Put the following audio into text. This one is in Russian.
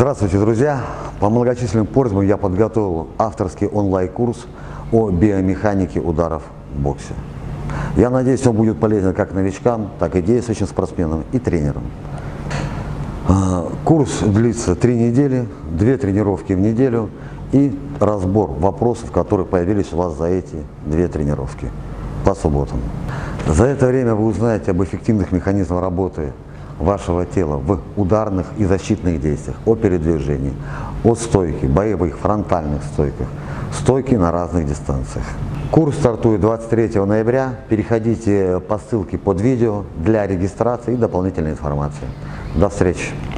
Здравствуйте, друзья! По многочисленным просьбам я подготовил авторский онлайн-курс о биомеханике ударов в боксе. Я надеюсь, он будет полезен как новичкам, так и действующим спортсменам и тренерам. А, Курс длится три недели, две тренировки в неделю и разбор вопросов, которые появились у вас за эти две тренировки по субботам. За это время вы узнаете об эффективных механизмах работы вашего тела в ударных и защитных действиях, о передвижении, о стойке, боевых, фронтальных стойках, стойки на разных дистанциях. Курс стартует 23 ноября. Переходите по ссылке под видео для регистрации и дополнительной информации. До встречи!